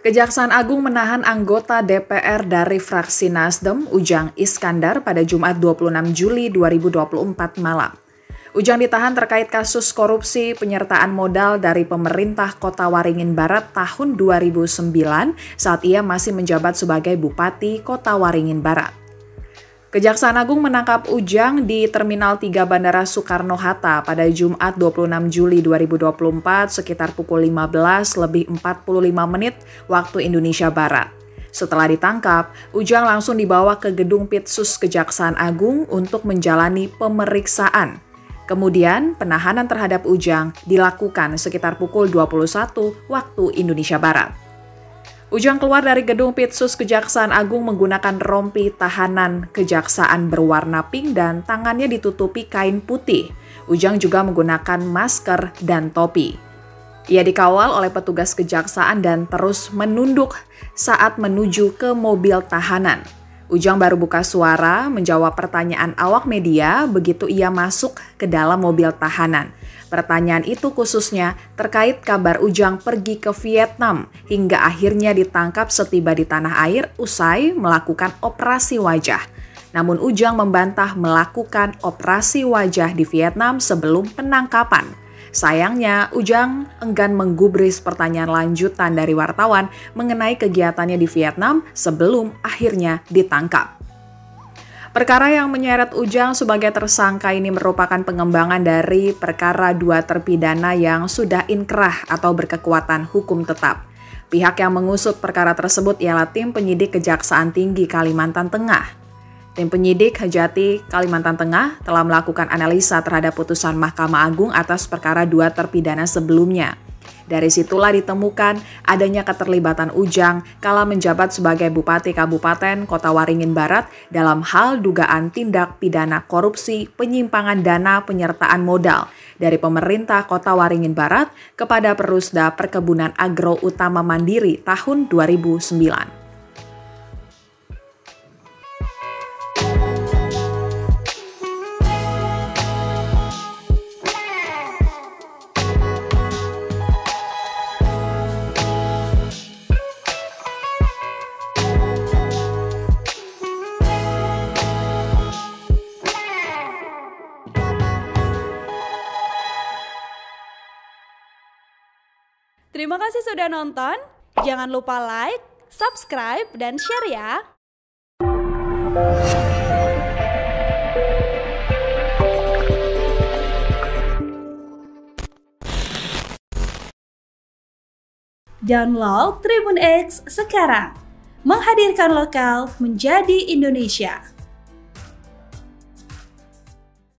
Kejaksaan Agung menahan anggota DPR dari fraksi Nasdem, Ujang Iskandar, pada Jumat 26 Juli 2024 malam. Ujang ditahan terkait kasus korupsi penyertaan modal dari pemerintah Kota Waringin Barat tahun 2009 saat ia masih menjabat sebagai Bupati Kota Waringin Barat. Kejaksaan Agung menangkap Ujang di Terminal 3 Bandara Soekarno-Hatta pada Jumat 26 Juli 2024 sekitar pukul 15 lebih 45 menit waktu Indonesia Barat. Setelah ditangkap, Ujang langsung dibawa ke gedung Pitsus Kejaksaan Agung untuk menjalani pemeriksaan. Kemudian, penahanan terhadap Ujang dilakukan sekitar pukul 21 waktu Indonesia Barat. Ujang keluar dari gedung Pitsus Kejaksaan Agung menggunakan rompi tahanan kejaksaan berwarna pink dan tangannya ditutupi kain putih. Ujang juga menggunakan masker dan topi. Ia dikawal oleh petugas kejaksaan dan terus menunduk saat menuju ke mobil tahanan. Ujang baru buka suara menjawab pertanyaan awak media begitu ia masuk ke dalam mobil tahanan. Pertanyaan itu khususnya terkait kabar Ujang pergi ke Vietnam hingga akhirnya ditangkap setiba di tanah air usai melakukan operasi wajah. Namun Ujang membantah melakukan operasi wajah di Vietnam sebelum penangkapan. Sayangnya, Ujang enggan menggubris pertanyaan lanjutan dari wartawan mengenai kegiatannya di Vietnam sebelum akhirnya ditangkap. Perkara yang menyeret Ujang sebagai tersangka ini merupakan pengembangan dari perkara dua terpidana yang sudah inkrah atau berkekuatan hukum tetap. Pihak yang mengusut perkara tersebut ialah tim penyidik Kejaksaan Tinggi Kalimantan Tengah. Tim penyidik Hajati Kalimantan Tengah telah melakukan analisa terhadap putusan Mahkamah Agung atas perkara dua terpidana sebelumnya. Dari situlah ditemukan adanya keterlibatan Ujang kala menjabat sebagai Bupati Kabupaten Kota Waringin Barat dalam hal dugaan tindak pidana korupsi penyimpangan dana penyertaan modal dari pemerintah Kota Waringin Barat kepada Perusda Perkebunan Agro Utama Mandiri tahun 2009. Terima kasih sudah nonton. Jangan lupa like, subscribe, dan share ya. Download Tribun X sekarang. Menghadirkan lokal menjadi Indonesia.